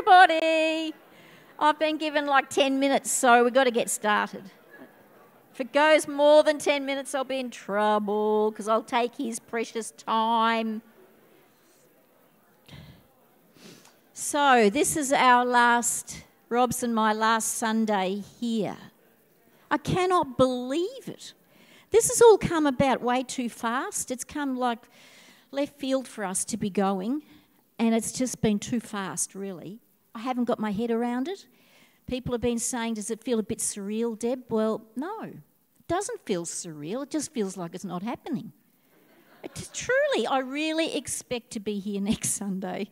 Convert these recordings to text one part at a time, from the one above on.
everybody. I've been given like 10 minutes, so we've got to get started. If it goes more than 10 minutes, I'll be in trouble because I'll take his precious time. So, this is our last, Rob's and my last Sunday here. I cannot believe it. This has all come about way too fast. It's come like left field for us to be going, and it's just been too fast, really. I haven't got my head around it. People have been saying, Does it feel a bit surreal, Deb? Well, no, it doesn't feel surreal. It just feels like it's not happening. It, truly, I really expect to be here next Sunday.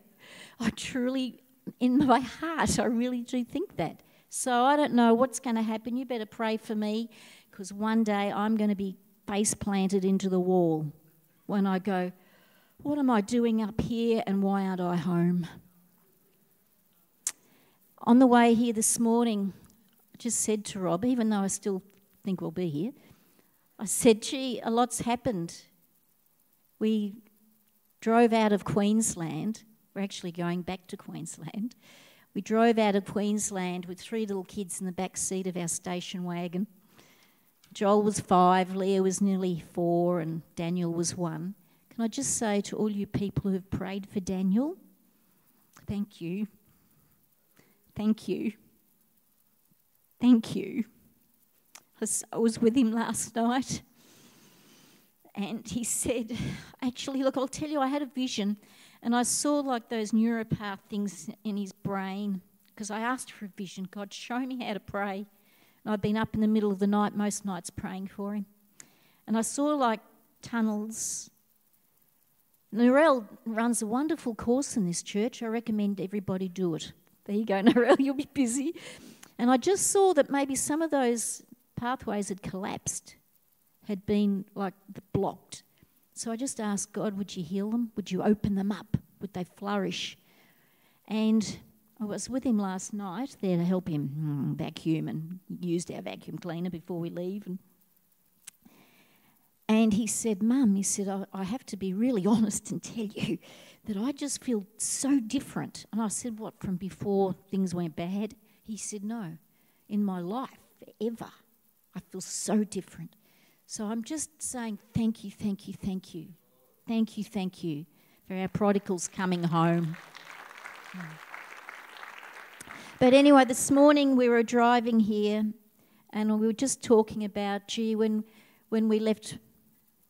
I truly, in my heart, I really do think that. So I don't know what's going to happen. You better pray for me because one day I'm going to be face planted into the wall when I go, What am I doing up here and why aren't I home? On the way here this morning, I just said to Rob, even though I still think we'll be here, I said, gee, a lot's happened. We drove out of Queensland. We're actually going back to Queensland. We drove out of Queensland with three little kids in the back seat of our station wagon. Joel was five, Leah was nearly four, and Daniel was one. Can I just say to all you people who have prayed for Daniel, thank you. Thank you. Thank you. I was with him last night and he said, Actually, look, I'll tell you, I had a vision and I saw like those neuropath things in his brain because I asked for a vision. God, show me how to pray. And I've been up in the middle of the night most nights praying for him. And I saw like tunnels. Narelle runs a wonderful course in this church. I recommend everybody do it. There you go, Narelle, you'll be busy. And I just saw that maybe some of those pathways had collapsed, had been like blocked. So I just asked God, would you heal them? Would you open them up? Would they flourish? And I was with him last night there to help him hmm, vacuum and used our vacuum cleaner before we leave. And, and he said, Mum, he said, I, I have to be really honest and tell you that I just feel so different. And I said, What, from before things went bad? He said, No, in my life, forever, I feel so different. So I'm just saying thank you, thank you, thank you. Thank you, thank you for our prodigals coming home. But anyway, this morning we were driving here and we were just talking about, gee, when, when we left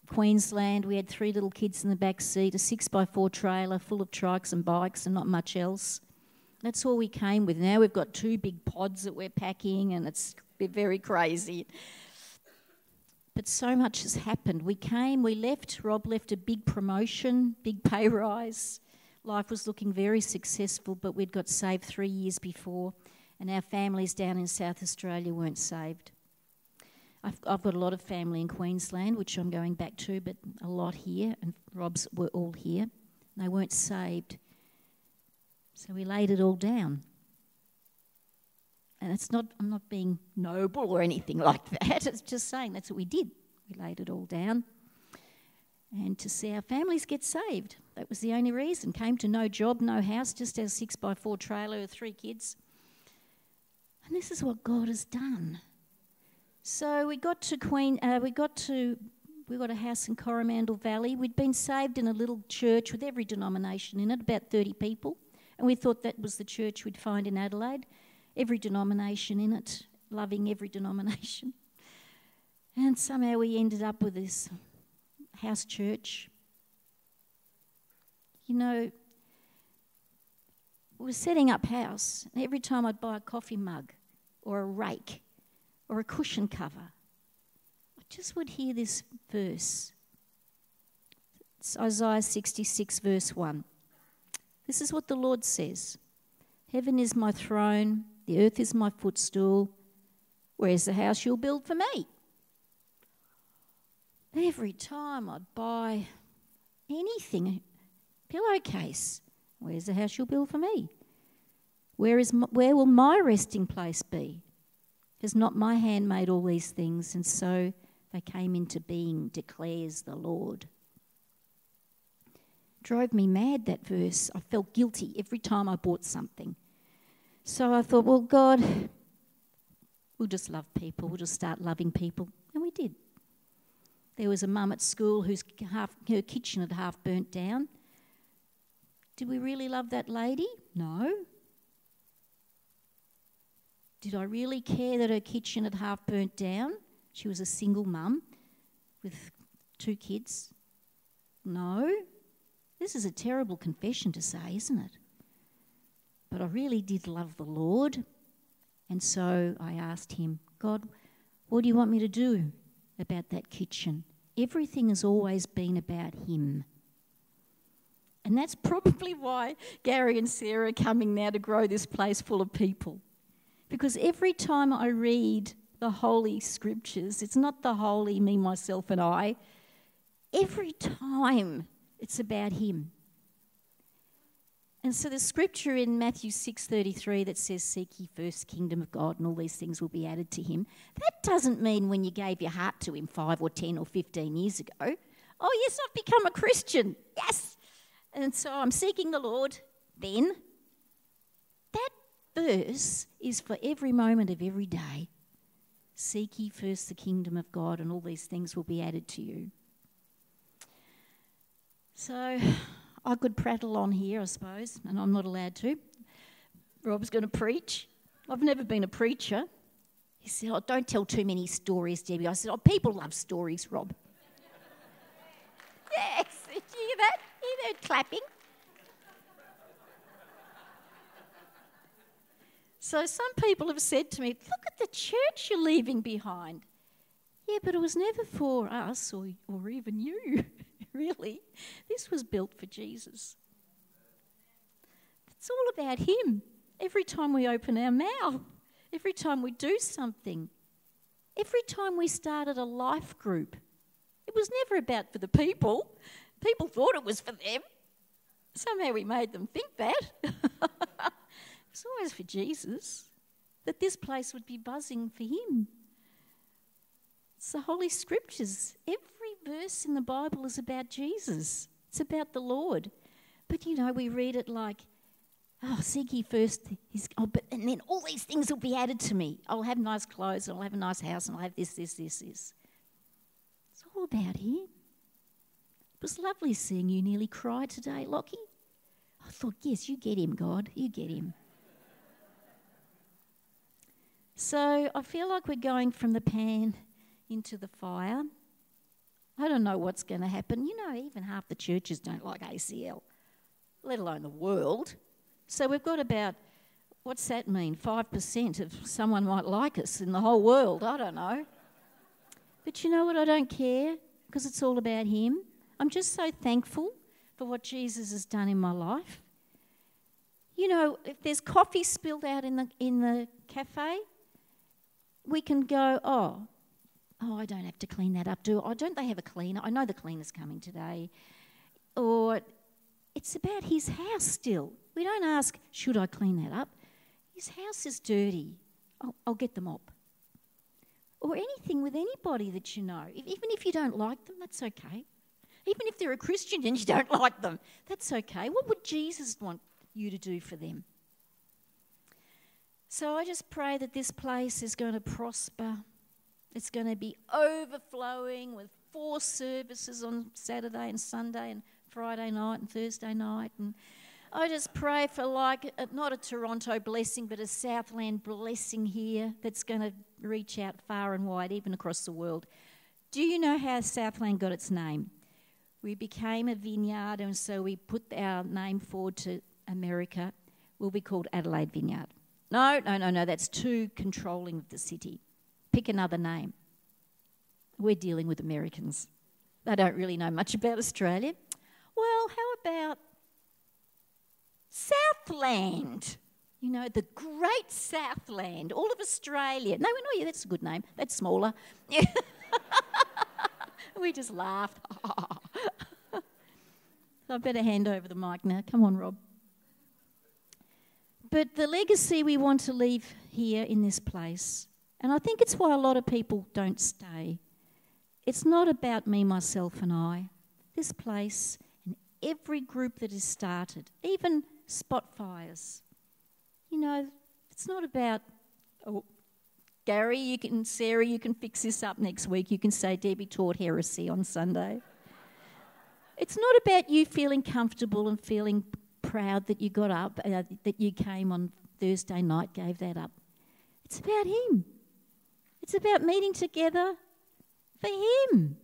Queensland. We had three little kids in the back seat, a six by four trailer full of trikes and bikes, and not much else. That's all we came with. Now we've got two big pods that we're packing, and it's very crazy. But so much has happened. We came, we left. Rob left a big promotion, big pay rise. Life was looking very successful, but we'd got saved three years before, and our families down in South Australia weren't saved. I've, I've got a lot of family in Queensland, which I'm going back to, but a lot here, and Rob's were all here. They weren't saved. So we laid it all down. And it's not, I'm not being noble or anything like that. It's just saying that's what we did. We laid it all down. And to see our families get saved. That was the only reason. Came to no job, no house, just our six by four trailer with three kids. And this is what God has done. So we got to Queen. Uh, we got to. We got a house in Coromandel Valley. We'd been saved in a little church with every denomination in it, about 30 people. And we thought that was the church we'd find in Adelaide. Every denomination in it, loving every denomination. And somehow we ended up with this house church. You know, we were setting up house, and every time I'd buy a coffee mug or a rake, or a cushion cover. I just would hear this verse. It's Isaiah 66, verse 1. This is what the Lord says Heaven is my throne, the earth is my footstool. Where's the house you'll build for me? Every time I'd buy anything, pillowcase, where's the house you'll build for me? Where, is my, where will my resting place be? Has not my hand made all these things? And so they came into being, declares the Lord. Drove me mad, that verse. I felt guilty every time I bought something. So I thought, well, God, we'll just love people. We'll just start loving people. And we did. There was a mum at school whose half, her kitchen had half burnt down. Did we really love that lady? No. Did I really care that her kitchen had half burnt down? She was a single mum with two kids. No. This is a terrible confession to say, isn't it? But I really did love the Lord. And so I asked him, God, what do you want me to do about that kitchen? Everything has always been about him. And that's probably why Gary and Sarah are coming now to grow this place full of people. Because every time I read the Holy Scriptures, it's not the holy me, myself, and I. Every time it's about Him. And so the scripture in Matthew 6:33 that says seek ye first kingdom of God and all these things will be added to him. That doesn't mean when you gave your heart to him 5 or 10 or 15 years ago. Oh yes, I've become a Christian. Yes. And so I'm seeking the Lord then. Verse is for every moment of every day. Seek ye first the kingdom of God and all these things will be added to you. So I could prattle on here, I suppose, and I'm not allowed to. Rob's going to preach. I've never been a preacher. He said, Oh, don't tell too many stories, Debbie. I said, Oh, people love stories, Rob. yes, did you hear that? You heard clapping. So some people have said to me, Look at the church you're leaving behind. Yeah, but it was never for us or, or even you. really. This was built for Jesus. It's all about Him. Every time we open our mouth, every time we do something, every time we started a life group, it was never about for the people. People thought it was for them. Somehow we made them think that. it's always for Jesus, that this place would be buzzing for Him. It's the Holy Scriptures. Every verse in the Bible is about Jesus, it's about the Lord. But you know, we read it like, oh, seek ye first his, oh, but, and then all these things will be added to me. I'll have nice clothes, I'll have a nice house, and I'll have this, this, this, this. It's all about him. It was lovely seeing you nearly cry today, Lockie. I thought, yes, you get him, God, you get him. So I feel like we're going from the pan into the fire. I don't know what's going to happen. You know, even half the churches don't like ACL, let alone the world. So we've got about, what's that mean? 5% of someone might like us in the whole world. I don't know. But you know what? I don't care because it's all about Him. I'm just so thankful for what Jesus has done in my life. You know, if there's coffee spilled out in the, in the cafe, we can go, oh, oh, I don't have to clean that up, do I? Don't they have a cleaner? I know the cleaner's coming today. Or it's about his house still. We don't ask, should I clean that up? His house is dirty. I'll, I'll get the mop. Or anything with anybody that you know. Even if you don't like them, that's okay. Even if they're a Christian and you don't like them, that's okay. What would Jesus want you to do for them? So I just pray that this place is going to prosper it's going to be overflowing with four services on Saturday and Sunday and Friday night and Thursday night. And I just pray for like not a Toronto blessing, but a Southland blessing here that's going to reach out far and wide, even across the world. Do you know how Southland got its name? We became a vineyard, and so we put our name forward to America. We'll be called Adelaide Vineyard. No, no, no, no, that's too controlling of the city. Pick another name. We're dealing with Americans. They don't really know much about Australia. Well, how about Southland? You know, the great Southland, all of Australia. No, no, yeah, that's a good name. That's smaller. we just laughed. I better hand over the mic now. Come on, Rob. But the legacy we want to leave here in this place and I think it's why a lot of people don't stay. It's not about me, myself, and I. This place and every group that is started, even spot fires, you know, It's not about, oh, Gary, you can, Sarah, you can fix this up next week. You can say Debbie taught heresy on Sunday. It's not about you feeling comfortable and feeling proud that you got up, uh, that you came on Thursday night, gave that up. It's about Him. It's about meeting together for Him.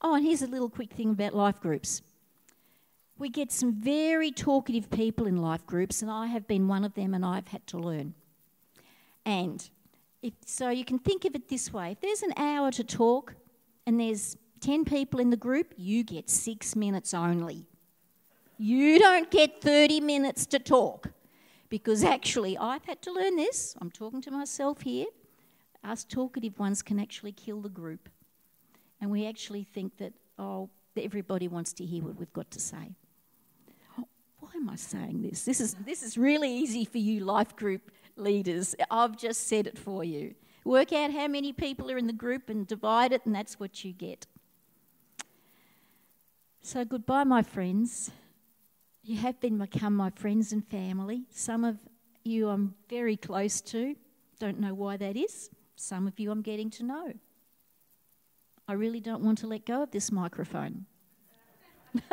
Oh, and here's a little quick thing about life groups. We get some very talkative people in life groups, and I have been one of them, and I've had to learn. And if, so you can think of it this way if there's an hour to talk and there's 10 people in the group, you get six minutes only. You don't get 30 minutes to talk. Because actually, I've had to learn this. I'm talking to myself here. Us talkative ones can actually kill the group and we actually think that, oh, everybody wants to hear what we've got to say. Why am I saying this? This is, this is really easy for you, life group leaders. I've just said it for you. Work out how many people are in the group and divide it, and that's what you get. So, goodbye, my friends. You have been become my friends and family. Some of you I'm very close to. Don't know why that is. Some of you I'm getting to know. I really don't want to let go of this microphone.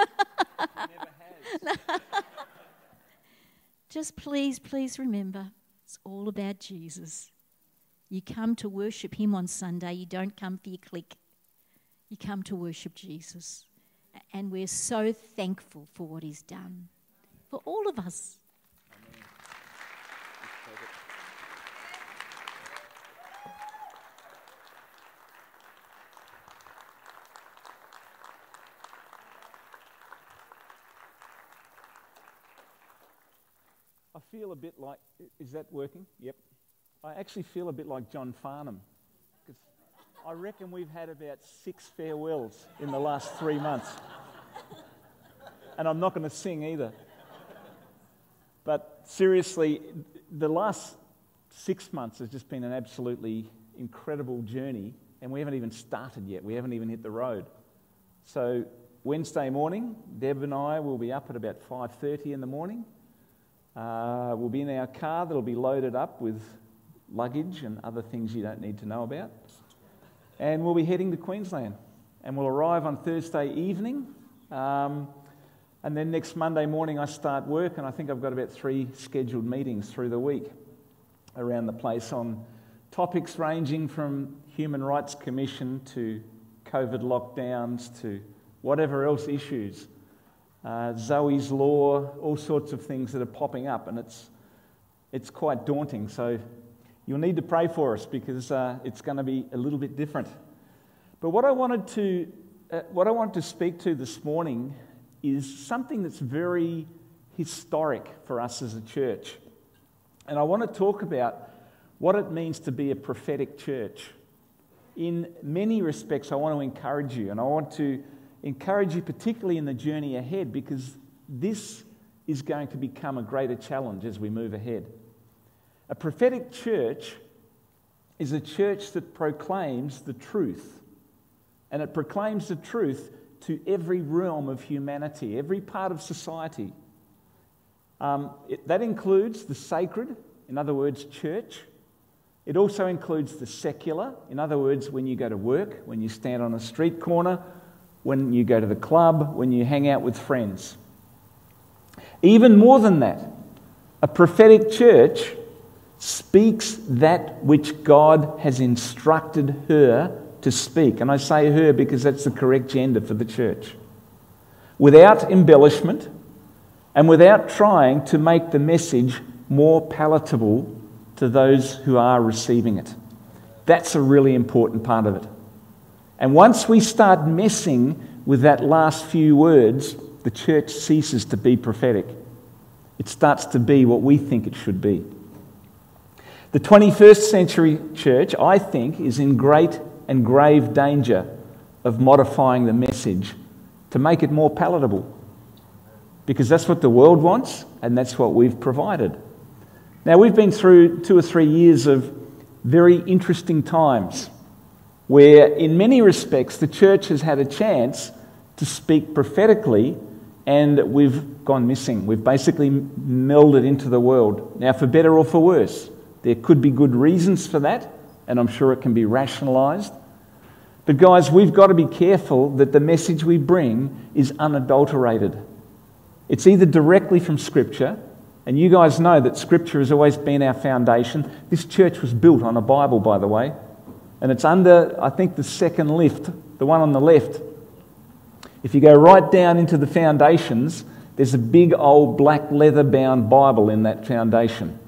Just please, please remember it's all about Jesus. You come to worship Him on Sunday, you don't come for your clique. You come to worship Jesus. And we're so thankful for what He's done for all of us. I feel a bit like, is that working? Yep. I actually feel a bit like John Farnham. I reckon we've had about six farewells in the last three months. And I'm not going to sing either. But seriously, the last six months has just been an absolutely incredible journey, and we haven't even started yet. We haven't even hit the road. So Wednesday morning, Deb and I will be up at about 5:30 in the morning. Uh, we'll be in our car that'll be loaded up with luggage and other things you don't need to know about. And we'll be heading to Queensland. And we'll arrive on Thursday evening. Um, and then next Monday morning, I start work, and I think I've got about three scheduled meetings through the week around the place on topics ranging from Human Rights Commission to COVID lockdowns to whatever else issues uh, Zoe's Law, all sorts of things that are popping up, and it's, it's quite daunting. So you'll need to pray for us because uh, it's going to be a little bit different. But what I wanted to, uh, what I wanted to speak to this morning is something that's very historic for us as a church. And I want to talk about what it means to be a prophetic church. In many respects, I want to encourage you, and I want to encourage you, particularly in the journey ahead, because this is going to become a greater challenge as we move ahead. A prophetic church is a church that proclaims the truth, and it proclaims the truth to every realm of humanity, every part of society. Um, it, that includes the sacred, in other words, church. It also includes the secular, in other words, when you go to work, when you stand on a street corner, when you go to the club, when you hang out with friends. Even more than that, a prophetic church speaks that which God has instructed her to speak. And I say her because that's the correct gender for the church. Without embellishment and without trying to make the message more palatable to those who are receiving it. That's a really important part of it. And once we start messing with that last few words, the church ceases to be prophetic. It starts to be what we think it should be. The 21st century church, I think, is in great and grave danger of modifying the message to make it more palatable. Because that's what the world wants, and that's what we've provided. Now, we've been through two or three years of very interesting times where, in many respects, the church has had a chance to speak prophetically and we've gone missing. We've basically melded into the world. Now, for better or for worse, there could be good reasons for that, and I'm sure it can be rationalised. But, guys, we've got to be careful that the message we bring is unadulterated. It's either directly from Scripture, and you guys know that Scripture has always been our foundation. This church was built on a Bible, by the way, and it's under, I think, the second lift, the one on the left. If you go right down into the foundations, there's a big old black leather bound Bible in that foundation.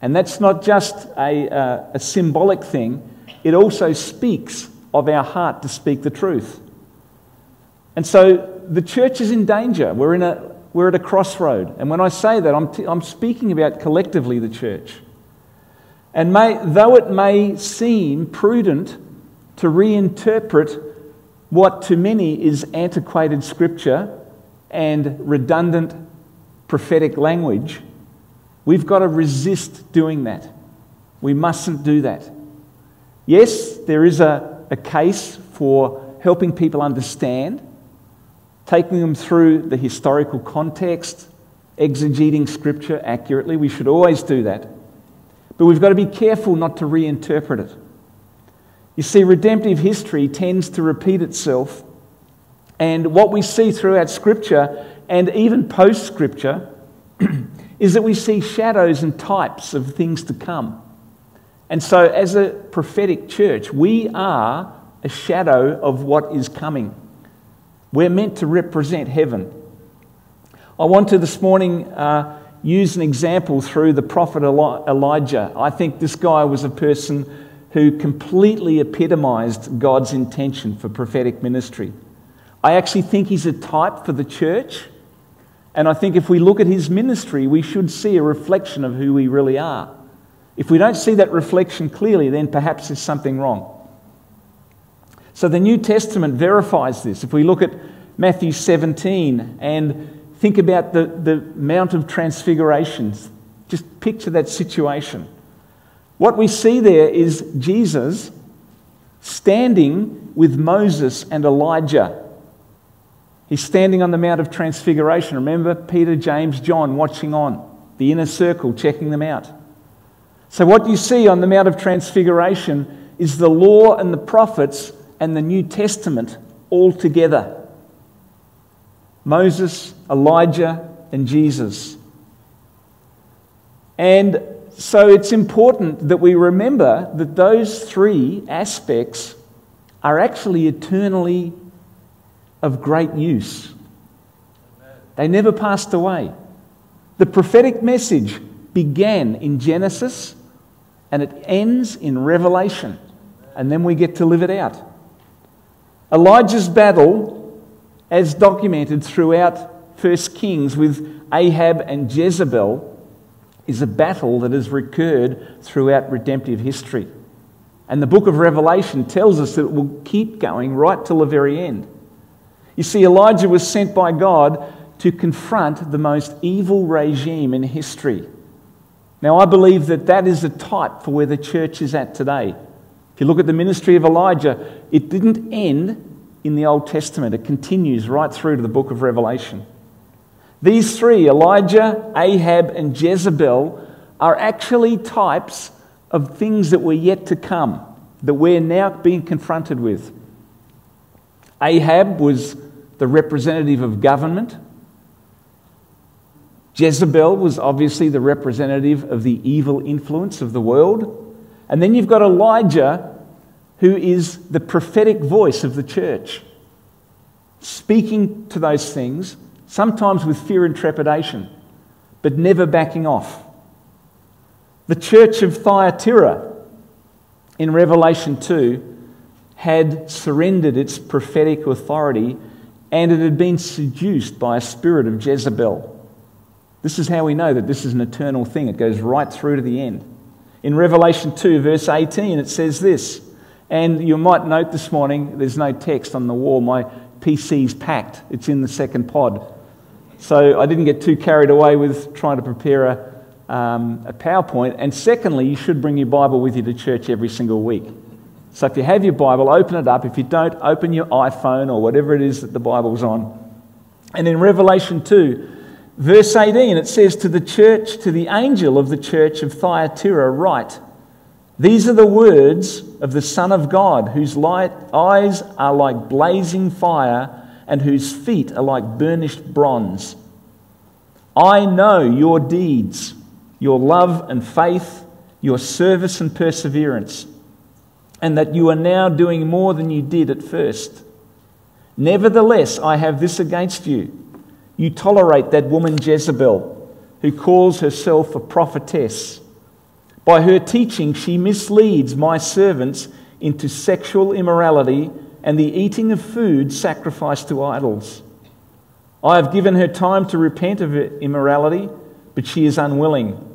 And that's not just a, uh, a symbolic thing, it also speaks of our heart to speak the truth. And so the church is in danger. We're, in a, we're at a crossroad. And when I say that, I'm, t- I'm speaking about collectively the church. And may, though it may seem prudent to reinterpret what to many is antiquated scripture and redundant prophetic language, we've got to resist doing that. We mustn't do that. Yes, there is a, a case for helping people understand, taking them through the historical context, exegeting scripture accurately. We should always do that. But we've got to be careful not to reinterpret it. You see, redemptive history tends to repeat itself, and what we see throughout Scripture and even post Scripture is that we see shadows and types of things to come. And so, as a prophetic church, we are a shadow of what is coming. We're meant to represent heaven. I want to this morning uh, use an example through the prophet Elijah. I think this guy was a person who completely epitomized God's intention for prophetic ministry. I actually think he's a type for the church. And I think if we look at his ministry, we should see a reflection of who we really are. If we don't see that reflection clearly, then perhaps there's something wrong. So the New Testament verifies this. If we look at Matthew 17 and think about the, the Mount of Transfigurations, just picture that situation. What we see there is Jesus standing with Moses and Elijah. He's standing on the Mount of Transfiguration. Remember Peter, James, John watching on, the inner circle checking them out. So, what you see on the Mount of Transfiguration is the law and the prophets and the New Testament all together Moses, Elijah, and Jesus. And so it's important that we remember that those three aspects are actually eternally of great use. They never passed away. The prophetic message began in Genesis and it ends in Revelation, and then we get to live it out. Elijah's battle, as documented throughout 1 Kings with Ahab and Jezebel, is a battle that has recurred throughout redemptive history. And the book of Revelation tells us that it will keep going right till the very end. You see, Elijah was sent by God to confront the most evil regime in history. Now, I believe that that is a type for where the church is at today. If you look at the ministry of Elijah, it didn't end in the Old Testament, it continues right through to the book of Revelation. These three, Elijah, Ahab, and Jezebel, are actually types of things that were yet to come, that we're now being confronted with. Ahab was the representative of government. Jezebel was obviously the representative of the evil influence of the world. And then you've got Elijah, who is the prophetic voice of the church, speaking to those things sometimes with fear and trepidation, but never backing off. The church of Thyatira in Revelation 2 had surrendered its prophetic authority and it had been seduced by a spirit of Jezebel. This is how we know that this is an eternal thing. It goes right through to the end. In Revelation 2, verse 18, it says this, and you might note this morning there's no text on the wall. My PC's packed, it's in the second pod. So I didn't get too carried away with trying to prepare a, um, a PowerPoint. And secondly, you should bring your Bible with you to church every single week. So if you have your Bible, open it up. If you don't, open your iPhone or whatever it is that the Bible's on And in Revelation 2, verse 18, it says, To the church, to the angel of the church of Thyatira, write, These are the words of the Son of God, whose light eyes are like blazing fire and whose feet are like burnished bronze. I know your deeds, your love and faith, your service and perseverance, and that you are now doing more than you did at first. Nevertheless, I have this against you. You tolerate that woman Jezebel, who calls herself a prophetess. By her teaching, she misleads my servants into sexual immorality and the eating of food sacrificed to idols. I have given her time to repent of her immorality, but she is unwilling.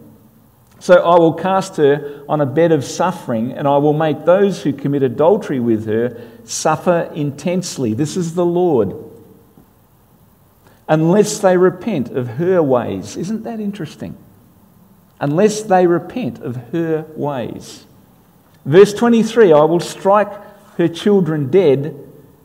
So I will cast her on a bed of suffering, and I will make those who commit adultery with her suffer intensely. This is the Lord. Unless they repent of her ways. Isn't that interesting? Unless they repent of her ways. Verse 23 I will strike her children dead,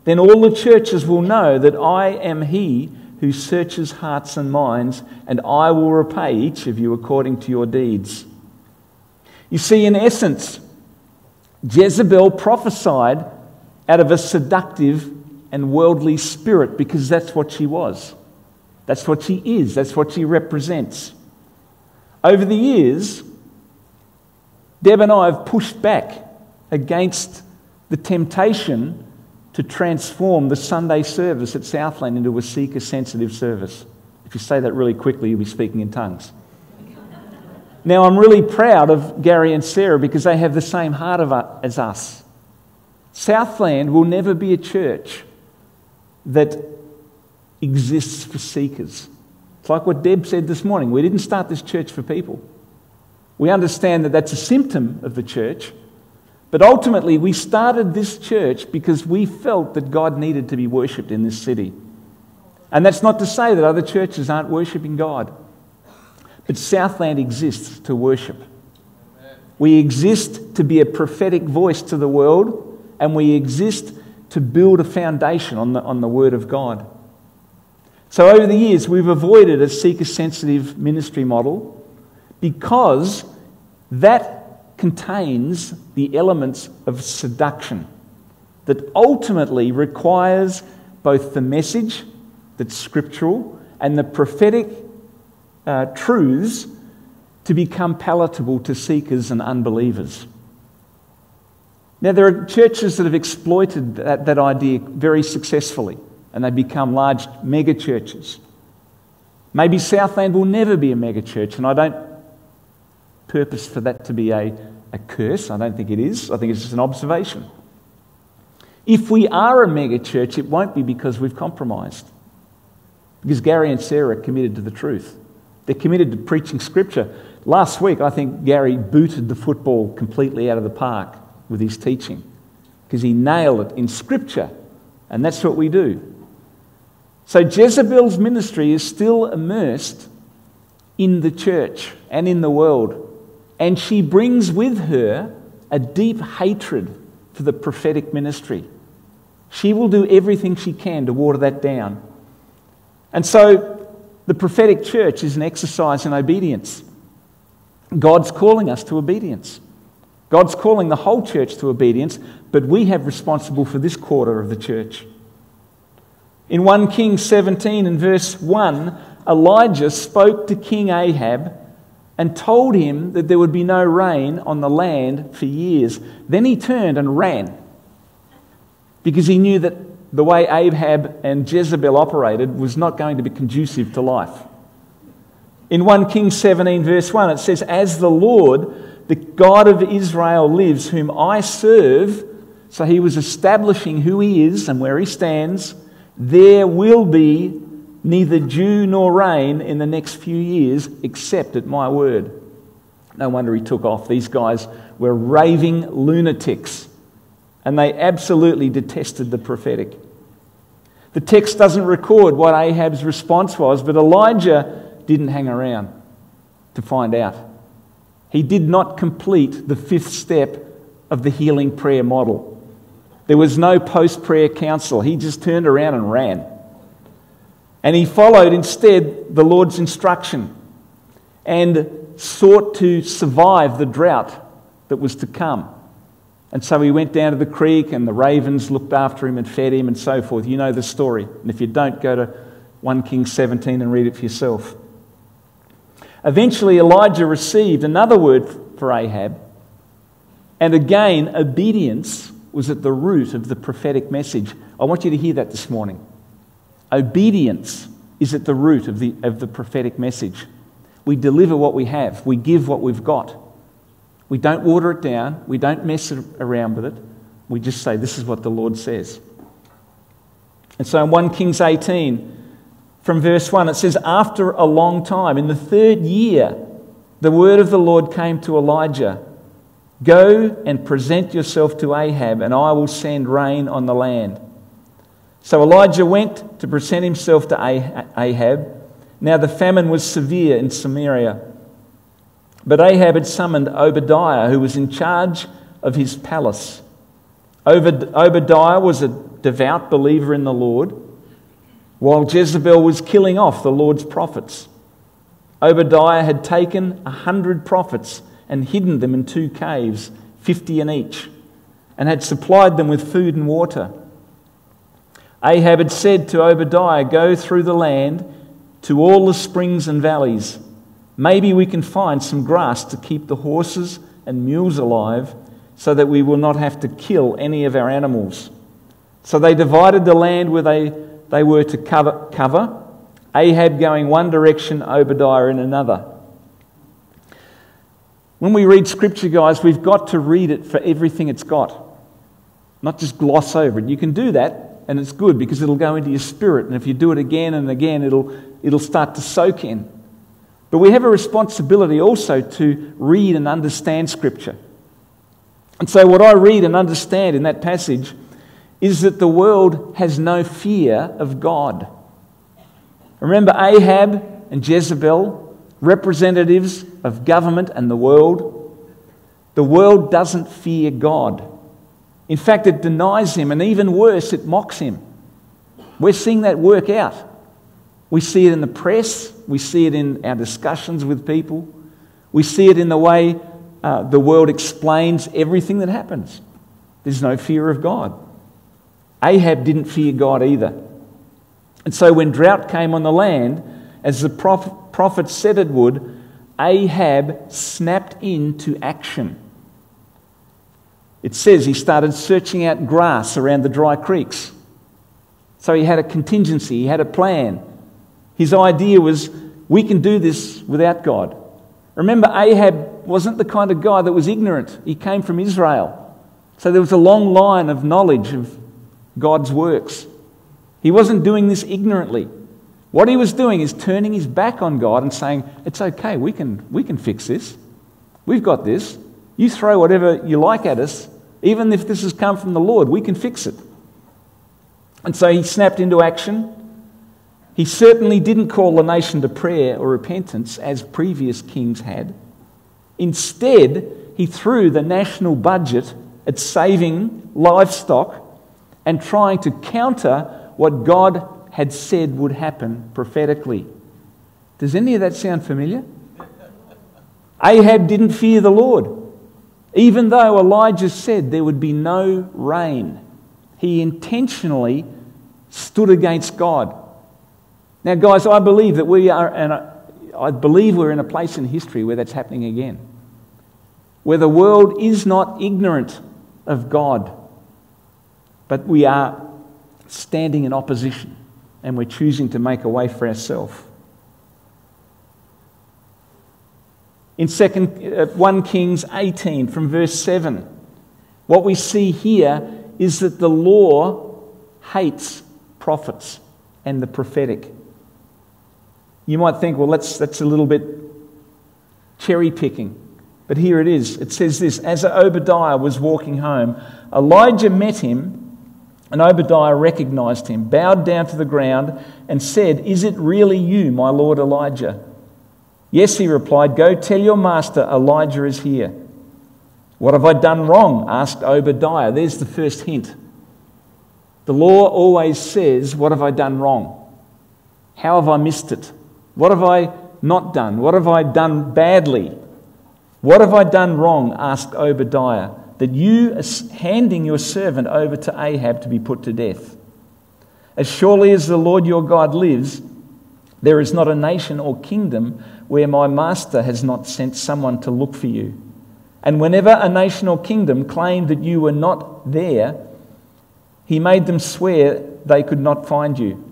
then all the churches will know that I am he who searches hearts and minds, and I will repay each of you according to your deeds. You see, in essence, Jezebel prophesied out of a seductive and worldly spirit because that's what she was. That's what she is. That's what she represents. Over the years, Deb and I have pushed back against the temptation to transform the Sunday service at Southland into a seeker sensitive service. If you say that really quickly, you'll be speaking in tongues. Now, I'm really proud of Gary and Sarah because they have the same heart of, uh, as us. Southland will never be a church that exists for seekers. It's like what Deb said this morning. We didn't start this church for people. We understand that that's a symptom of the church, but ultimately we started this church because we felt that God needed to be worshipped in this city. And that's not to say that other churches aren't worshipping God. But Southland exists to worship. We exist to be a prophetic voice to the world, and we exist to build a foundation on the, on the Word of God. So, over the years, we've avoided a seeker sensitive ministry model because that contains the elements of seduction that ultimately requires both the message that's scriptural and the prophetic uh, truths to become palatable to seekers and unbelievers. Now, there are churches that have exploited that, that idea very successfully, and they become large mega churches. Maybe Southland will never be a mega church, and I don't purpose for that to be a, a curse. I don't think it is. I think it's just an observation. If we are a mega church, it won't be because we've compromised, because Gary and Sarah are committed to the truth. They're committed to preaching scripture. Last week, I think Gary booted the football completely out of the park with his teaching because he nailed it in scripture, and that's what we do. So Jezebel's ministry is still immersed in the church and in the world, and she brings with her a deep hatred for the prophetic ministry. She will do everything she can to water that down. And so the prophetic church is an exercise in obedience. God's calling us to obedience. God's calling the whole church to obedience, but we have responsible for this quarter of the church. In 1 Kings 17 and verse 1, Elijah spoke to King Ahab and told him that there would be no rain on the land for years. Then he turned and ran because he knew that the way Ahab and Jezebel operated was not going to be conducive to life. In 1 Kings 17, verse 1, it says, As the Lord, the God of Israel, lives, whom I serve, so he was establishing who he is and where he stands, there will be neither dew nor rain in the next few years except at my word. No wonder he took off. These guys were raving lunatics and they absolutely detested the prophetic. The text doesn't record what Ahab's response was, but Elijah didn't hang around to find out. He did not complete the fifth step of the healing prayer model. There was no post prayer counsel. He just turned around and ran. And he followed instead the Lord's instruction and sought to survive the drought that was to come. And so he went down to the creek, and the ravens looked after him and fed him, and so forth. You know the story. And if you don't, go to 1 Kings 17 and read it for yourself. Eventually, Elijah received another word for Ahab, and again, obedience was at the root of the prophetic message. I want you to hear that this morning. Obedience is at the root of the, of the prophetic message. We deliver what we have, we give what we've got. We don't water it down, we don't mess around with it. We just say, This is what the Lord says. And so in 1 Kings 18, from verse 1, it says, After a long time, in the third year, the word of the Lord came to Elijah Go and present yourself to Ahab, and I will send rain on the land. So Elijah went to present himself to Ahab. Now the famine was severe in Samaria. But Ahab had summoned Obadiah, who was in charge of his palace. Obadiah was a devout believer in the Lord, while Jezebel was killing off the Lord's prophets. Obadiah had taken a hundred prophets and hidden them in two caves, fifty in each, and had supplied them with food and water. Ahab had said to Obadiah, Go through the land to all the springs and valleys. Maybe we can find some grass to keep the horses and mules alive so that we will not have to kill any of our animals. So they divided the land where they, they were to cover, cover, Ahab going one direction, Obadiah in another. When we read scripture, guys, we've got to read it for everything it's got, not just gloss over it. You can do that, and it's good because it'll go into your spirit. And if you do it again and again, it'll, it'll start to soak in. But we have a responsibility also to read and understand Scripture. And so, what I read and understand in that passage is that the world has no fear of God. Remember Ahab and Jezebel, representatives of government and the world? The world doesn't fear God. In fact, it denies him, and even worse, it mocks him. We're seeing that work out. We see it in the press, we see it in our discussions with people, we see it in the way uh, the world explains everything that happens. There's no fear of God. Ahab didn't fear God either. And so when drought came on the land, as the prophet said it would, Ahab snapped into action. It says he started searching out grass around the dry creeks. So he had a contingency, he had a plan. His idea was we can do this without God. Remember, Ahab wasn't the kind of guy that was ignorant, he came from Israel. So there was a long line of knowledge of God's works. He wasn't doing this ignorantly. What he was doing is turning his back on God and saying, It's okay, we can, we can fix this. We've got this. You throw whatever you like at us, even if this has come from the Lord, we can fix it. And so he snapped into action. He certainly didn't call the nation to prayer or repentance as previous kings had. Instead, he threw the national budget at saving livestock and trying to counter what God had said would happen prophetically. Does any of that sound familiar? Ahab didn't fear the Lord. Even though Elijah said there would be no rain, he intentionally stood against God. Now, guys, I believe that we are, and I believe we're in a place in history where that's happening again, where the world is not ignorant of God, but we are standing in opposition and we're choosing to make a way for ourselves. in second, uh, 1 Kings 18 from verse 7. What we see here is that the law hates prophets and the prophetic. You might think, well, that's, that's a little bit cherry picking. But here it is. It says this As Obadiah was walking home, Elijah met him, and Obadiah recognized him, bowed down to the ground, and said, Is it really you, my lord Elijah? Yes, he replied, Go tell your master Elijah is here. What have I done wrong? asked Obadiah. There's the first hint. The law always says, What have I done wrong? How have I missed it? What have I not done? What have I done badly? What have I done wrong? asked Obadiah, that you are handing your servant over to Ahab to be put to death. As surely as the Lord your God lives, there is not a nation or kingdom where my master has not sent someone to look for you. And whenever a nation or kingdom claimed that you were not there, he made them swear they could not find you.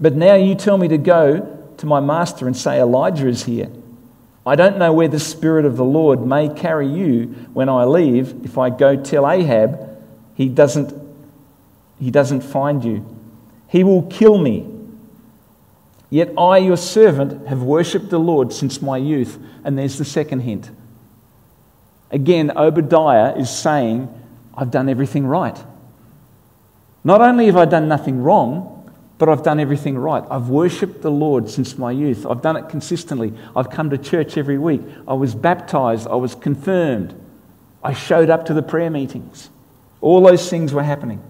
But now you tell me to go to my master and say, Elijah is here. I don't know where the Spirit of the Lord may carry you when I leave. If I go tell Ahab, he doesn't, he doesn't find you. He will kill me. Yet I, your servant, have worshipped the Lord since my youth. And there's the second hint. Again, Obadiah is saying, I've done everything right. Not only have I done nothing wrong, but I've done everything right. I've worshipped the Lord since my youth. I've done it consistently. I've come to church every week. I was baptized. I was confirmed. I showed up to the prayer meetings. All those things were happening.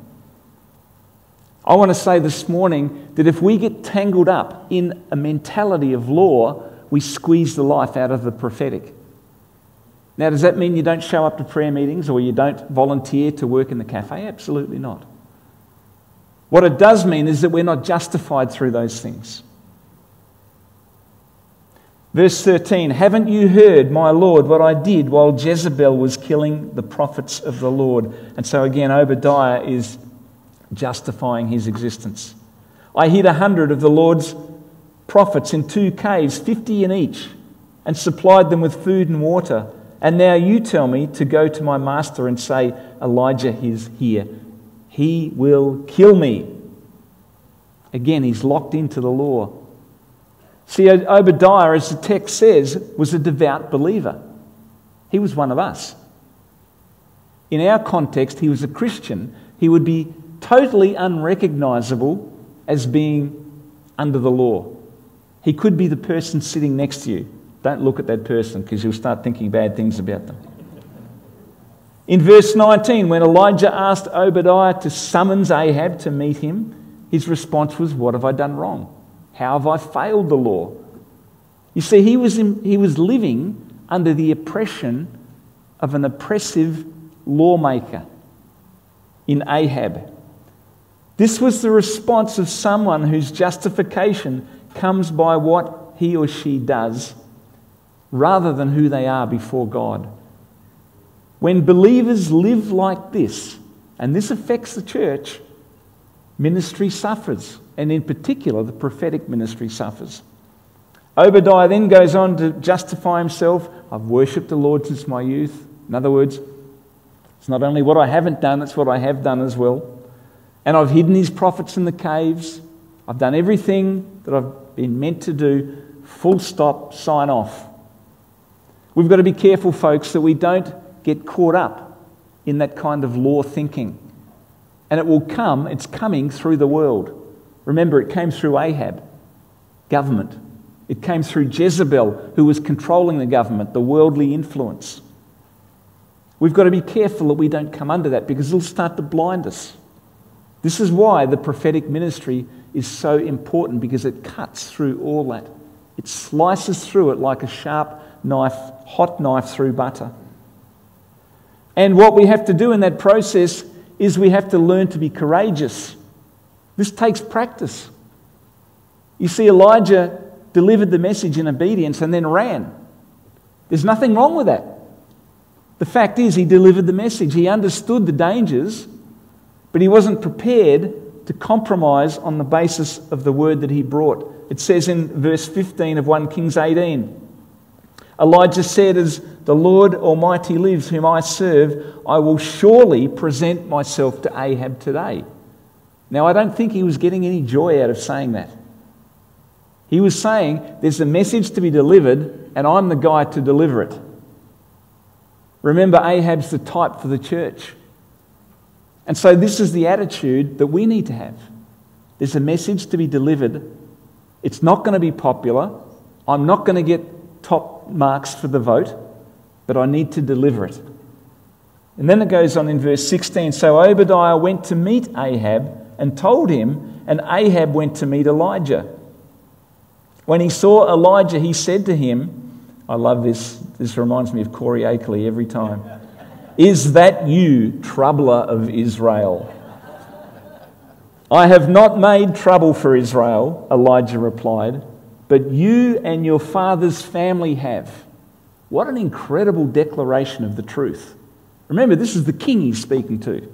I want to say this morning that if we get tangled up in a mentality of law, we squeeze the life out of the prophetic. Now, does that mean you don't show up to prayer meetings or you don't volunteer to work in the cafe? Absolutely not. What it does mean is that we're not justified through those things. Verse 13 Haven't you heard, my Lord, what I did while Jezebel was killing the prophets of the Lord? And so again, Obadiah is justifying his existence. I hid a hundred of the Lord's prophets in two caves, fifty in each, and supplied them with food and water. And now you tell me to go to my master and say, Elijah is here. He will kill me. Again, he's locked into the law. See, Obadiah, as the text says, was a devout believer. He was one of us. In our context, he was a Christian. He would be totally unrecognizable as being under the law. He could be the person sitting next to you. Don't look at that person because you'll start thinking bad things about them. In verse 19, when Elijah asked Obadiah to summons Ahab to meet him, his response was, What have I done wrong? How have I failed the law? You see, he was, in, he was living under the oppression of an oppressive lawmaker in Ahab. This was the response of someone whose justification comes by what he or she does rather than who they are before God. When believers live like this, and this affects the church, ministry suffers, and in particular, the prophetic ministry suffers. Obadiah then goes on to justify himself. I've worshipped the Lord since my youth. In other words, it's not only what I haven't done, it's what I have done as well. And I've hidden his prophets in the caves. I've done everything that I've been meant to do. Full stop, sign off. We've got to be careful, folks, that we don't get caught up in that kind of law thinking. And it will come, it's coming through the world. Remember, it came through Ahab, government. It came through Jezebel, who was controlling the government, the worldly influence. We've got to be careful that we don't come under that because it'll start to blind us. This is why the prophetic ministry is so important because it cuts through all that. It slices through it like a sharp knife, hot knife through butter. And what we have to do in that process is we have to learn to be courageous. This takes practice. You see, Elijah delivered the message in obedience and then ran. There's nothing wrong with that. The fact is, he delivered the message. He understood the dangers, but he wasn't prepared to compromise on the basis of the word that he brought. It says in verse 15 of 1 Kings 18 Elijah said, As the Lord Almighty lives, whom I serve, I will surely present myself to Ahab today. Now, I don't think he was getting any joy out of saying that. He was saying, There's a message to be delivered, and I'm the guy to deliver it. Remember, Ahab's the type for the church. And so, this is the attitude that we need to have. There's a message to be delivered. It's not going to be popular. I'm not going to get top marks for the vote, but I need to deliver it. And then it goes on in verse 16 So Obadiah went to meet Ahab and told him and Ahab went to meet Elijah. When he saw Elijah, he said to him, I love this, this reminds me of Corey Akeley every time. Is that you, troubler of Israel? I have not made trouble for Israel, Elijah replied, but you and your father's family have. What an incredible declaration of the truth. Remember, this is the king he's speaking to.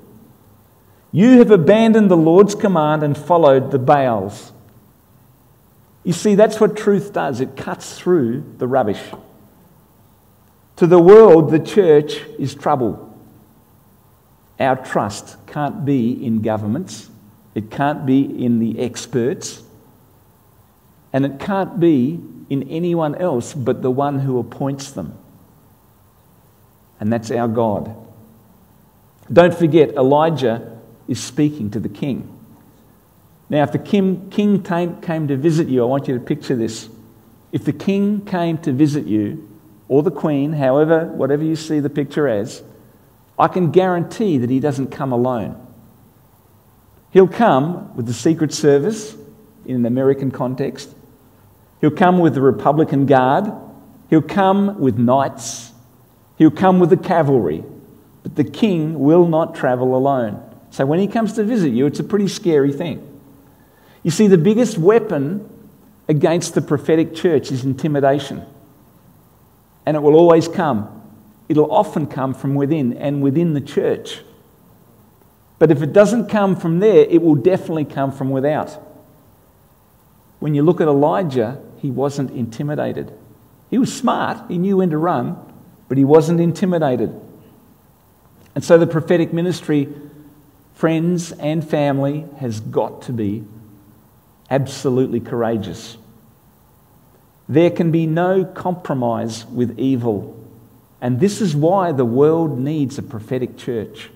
You have abandoned the Lord's command and followed the Baals. You see, that's what truth does it cuts through the rubbish. To the world, the church is trouble. Our trust can't be in governments, it can't be in the experts, and it can't be in anyone else but the one who appoints them. And that's our God. Don't forget, Elijah is speaking to the king. Now, if the king, king came to visit you, I want you to picture this. If the king came to visit you, or the queen, however, whatever you see the picture as, I can guarantee that he doesn't come alone. He'll come with the Secret Service in an American context. He'll come with the Republican Guard. He'll come with knights. He'll come with the cavalry. But the king will not travel alone. So when he comes to visit you, it's a pretty scary thing. You see, the biggest weapon against the prophetic church is intimidation. And it will always come. It'll often come from within and within the church. But if it doesn't come from there, it will definitely come from without. When you look at Elijah, he wasn't intimidated. He was smart, he knew when to run, but he wasn't intimidated. And so the prophetic ministry friends and family has got to be absolutely courageous. There can be no compromise with evil. And this is why the world needs a prophetic church.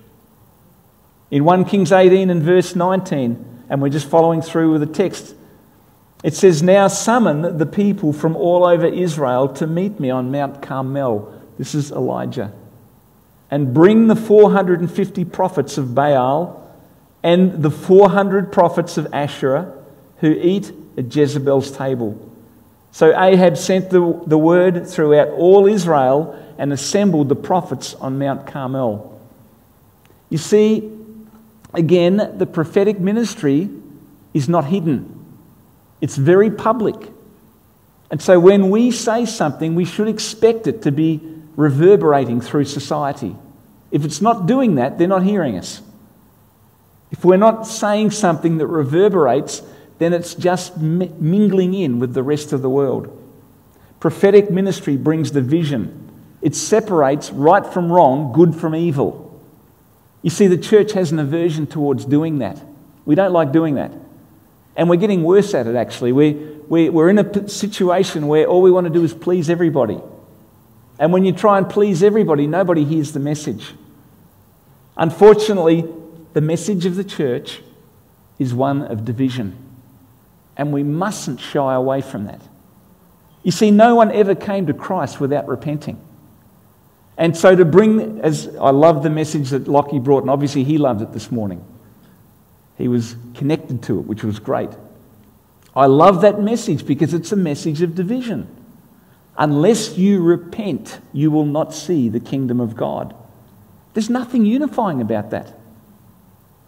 In 1 Kings 18 and verse 19, and we're just following through with the text, it says, Now summon the people from all over Israel to meet me on Mount Carmel. This is Elijah and bring the 450 prophets of Baal and the 400 prophets of Asherah who eat at Jezebel's table. So Ahab sent the, the word throughout all Israel and assembled the prophets on Mount Carmel. You see, again, the prophetic ministry is not hidden, it's very public. And so when we say something, we should expect it to be reverberating through society. If it's not doing that, they're not hearing us. If we're not saying something that reverberates, then it's just mingling in with the rest of the world. Prophetic ministry brings the vision, it separates right from wrong, good from evil. You see, the church has an aversion towards doing that. We don't like doing that. And we're getting worse at it, actually. We, we, we're in a situation where all we want to do is please everybody. And when you try and please everybody, nobody hears the message. Unfortunately, the message of the church is one of division. And we mustn't shy away from that. You see, no one ever came to Christ without repenting. And so to bring, as I love the message that Lockie brought, and obviously he loved it this morning. He was connected to it, which was great. I love that message because it's a message of division. Unless you repent, you will not see the kingdom of God. There's nothing unifying about that.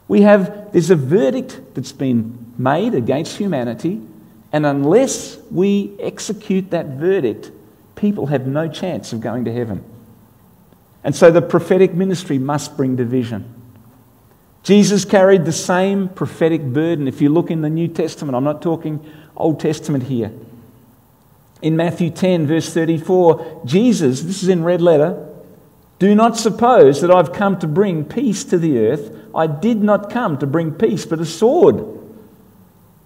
We have, there's a verdict that's been made against humanity, and unless we execute that verdict, people have no chance of going to heaven. And so the prophetic ministry must bring division. Jesus carried the same prophetic burden. If you look in the New Testament, I'm not talking Old Testament here. In Matthew 10, verse 34, Jesus, this is in red letter, do not suppose that I've come to bring peace to the earth. I did not come to bring peace, but a sword.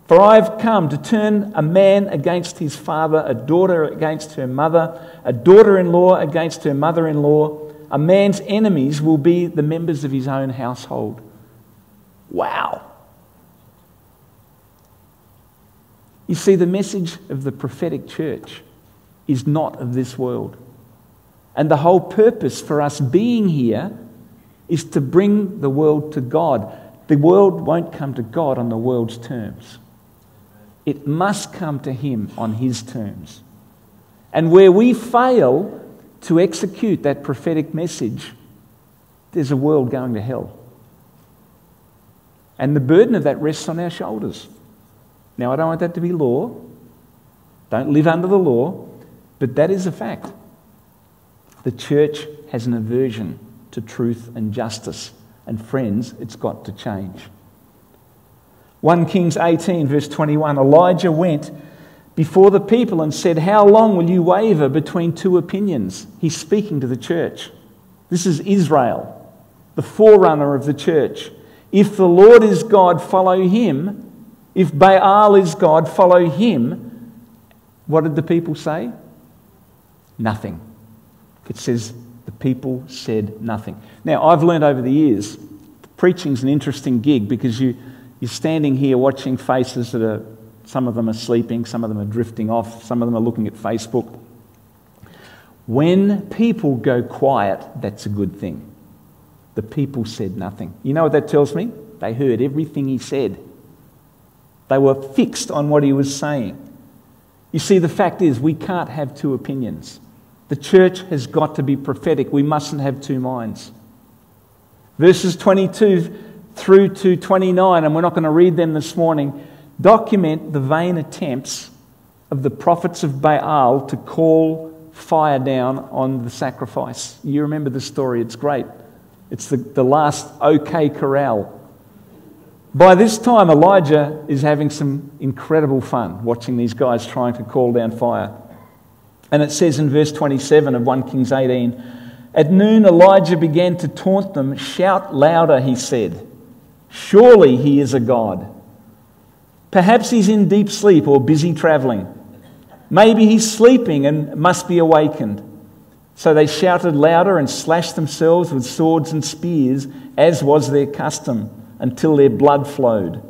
For I have come to turn a man against his father, a daughter against her mother, a daughter in law against her mother in law. A man's enemies will be the members of his own household. Wow. You see, the message of the prophetic church is not of this world. And the whole purpose for us being here is to bring the world to God, The world won't come to God on the world's terms. It must come to Him on His terms. And where we fail to execute that prophetic message, there's a world going to hell. And the burden of that rests on our shoulders. Now, I don't want that to be law. Don't live under the law. But that is a fact. The church has an aversion to truth and justice. And friends, it's got to change. 1 Kings 18, verse 21 Elijah went before the people and said, How long will you waver between two opinions? He's speaking to the church. This is Israel, the forerunner of the church. If the Lord is God, follow him. If Baal is God, follow him. What did the people say? Nothing. It says the people said nothing. Now, I've learned over the years, preaching's an interesting gig because you, you're standing here watching faces that are, some of them are sleeping, some of them are drifting off, some of them are looking at Facebook. When people go quiet, that's a good thing. The people said nothing. You know what that tells me? They heard everything he said. They were fixed on what he was saying. You see, the fact is, we can't have two opinions. The church has got to be prophetic. We mustn't have two minds. Verses 22 through to 29, and we're not going to read them this morning, document the vain attempts of the prophets of Baal to call fire down on the sacrifice. You remember the story, it's great. It's the, the last OK corral. By this time, Elijah is having some incredible fun watching these guys trying to call down fire. And it says in verse 27 of 1 Kings 18 At noon, Elijah began to taunt them. Shout louder, he said. Surely he is a God. Perhaps he's in deep sleep or busy traveling. Maybe he's sleeping and must be awakened. So they shouted louder and slashed themselves with swords and spears, as was their custom, until their blood flowed.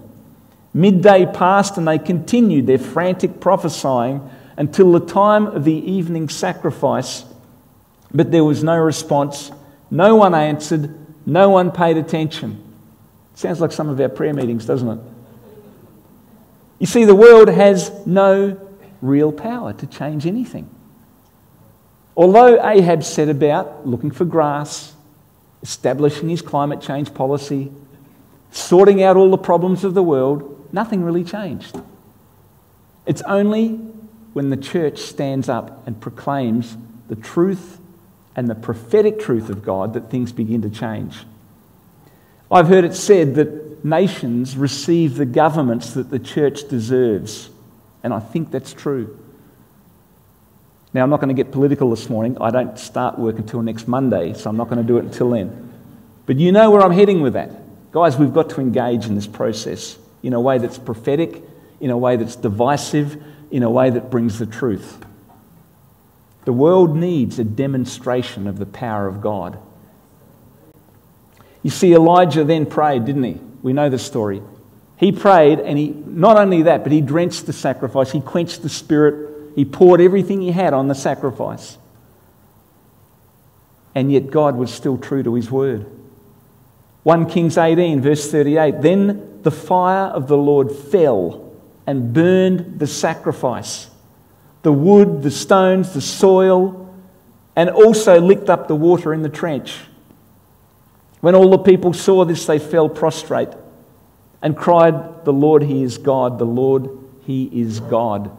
Midday passed and they continued their frantic prophesying until the time of the evening sacrifice, but there was no response. No one answered. No one paid attention. Sounds like some of our prayer meetings, doesn't it? You see, the world has no real power to change anything. Although Ahab set about looking for grass, establishing his climate change policy, sorting out all the problems of the world, nothing really changed. It's only when the church stands up and proclaims the truth and the prophetic truth of God that things begin to change. I've heard it said that nations receive the governments that the church deserves, and I think that's true. Now, I'm not going to get political this morning. I don't start work until next Monday, so I'm not going to do it until then. But you know where I'm heading with that. Guys, we've got to engage in this process in a way that's prophetic, in a way that's divisive, in a way that brings the truth. The world needs a demonstration of the power of God. You see, Elijah then prayed, didn't he? We know the story. He prayed, and he not only that, but he drenched the sacrifice, he quenched the spirit, he poured everything he had on the sacrifice. And yet God was still true to his word. 1 Kings 18, verse 38 Then the fire of the Lord fell and burned the sacrifice the wood, the stones, the soil, and also licked up the water in the trench. When all the people saw this, they fell prostrate and cried, The Lord, He is God, the Lord, He is God.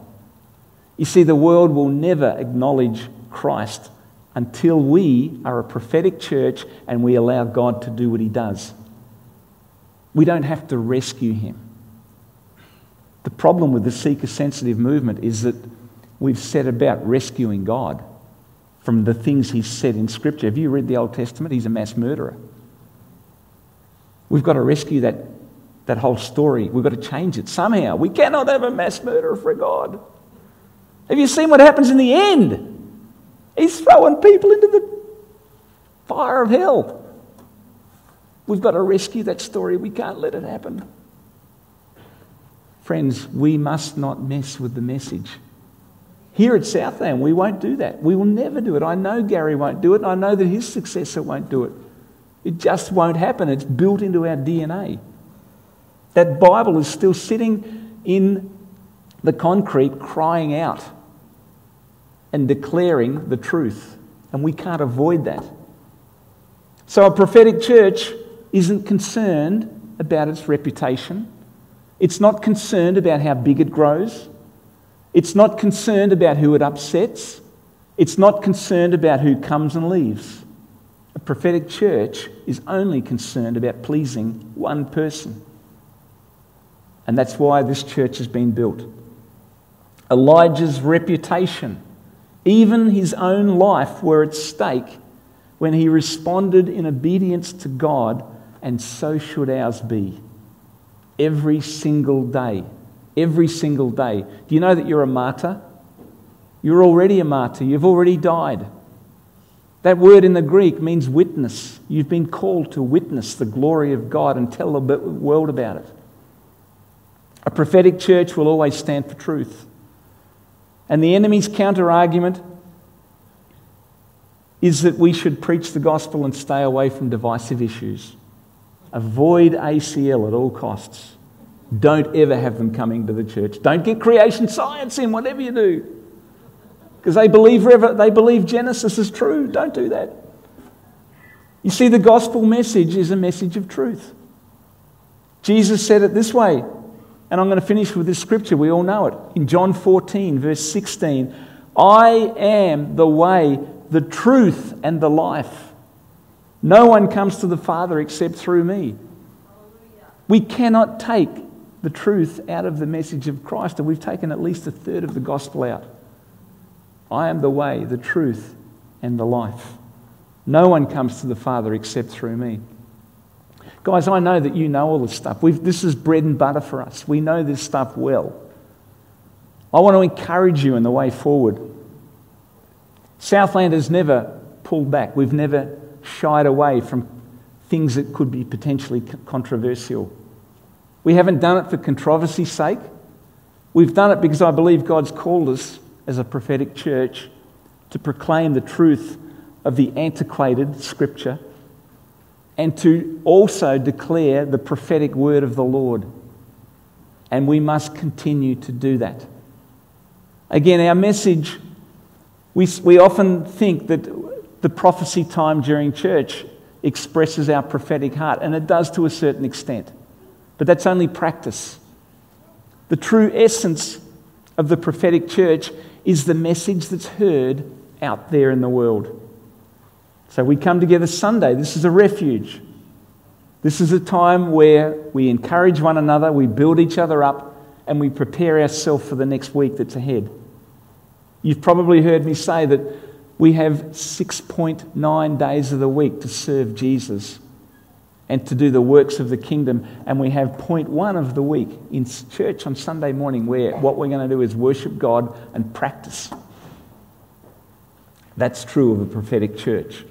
You see, the world will never acknowledge Christ until we are a prophetic church and we allow God to do what He does. We don't have to rescue Him. The problem with the seeker sensitive movement is that we've set about rescuing God from the things He's said in Scripture. Have you read the Old Testament? He's a mass murderer. We've got to rescue that, that whole story. We've got to change it somehow. We cannot have a mass murderer for God. Have you seen what happens in the end? He's throwing people into the fire of hell. We've got to rescue that story. We can't let it happen. Friends, we must not mess with the message. Here at Southland, we won't do that. We will never do it. I know Gary won't do it. I know that his successor won't do it. It just won't happen. It's built into our DNA. That Bible is still sitting in the concrete crying out and declaring the truth. And we can't avoid that. So a prophetic church isn't concerned about its reputation. It's not concerned about how big it grows. It's not concerned about who it upsets. It's not concerned about who comes and leaves. A prophetic church is only concerned about pleasing one person. And that's why this church has been built. Elijah's reputation, even his own life, were at stake when he responded in obedience to God, and so should ours be. Every single day. Every single day. Do you know that you're a martyr? You're already a martyr. You've already died. That word in the Greek means witness. You've been called to witness the glory of God and tell the world about it. A prophetic church will always stand for truth. And the enemy's counter argument is that we should preach the gospel and stay away from divisive issues. Avoid ACL at all costs. Don't ever have them coming to the church. Don't get creation science in, whatever you do. Because they believe, they believe Genesis is true. Don't do that. You see, the gospel message is a message of truth. Jesus said it this way, and I'm going to finish with this scripture. We all know it. In John 14, verse 16, I am the way, the truth, and the life. No one comes to the Father except through me. We cannot take the truth out of the message of Christ, and we've taken at least a third of the gospel out. I am the way, the truth, and the life. No one comes to the Father except through me. Guys, I know that you know all this stuff. We've, this is bread and butter for us. We know this stuff well. I want to encourage you in the way forward. Southland has never pulled back. We've never shied away from things that could be potentially controversial. We haven't done it for controversy's sake. We've done it because I believe God's called us as a prophetic church to proclaim the truth of the antiquated scripture and to also declare the prophetic word of the Lord. And we must continue to do that. Again, our message we, we often think that the prophecy time during church expresses our prophetic heart, and it does to a certain extent. But that's only practice. The true essence of the prophetic church is the message that's heard out there in the world. So we come together Sunday. This is a refuge. This is a time where we encourage one another, we build each other up, and we prepare ourselves for the next week that's ahead. You've probably heard me say that we have 6.9 days of the week to serve Jesus and to do the works of the kingdom. And we have point one of the week in church on Sunday morning where what we're going to do is worship God and practice. That's true of a prophetic church.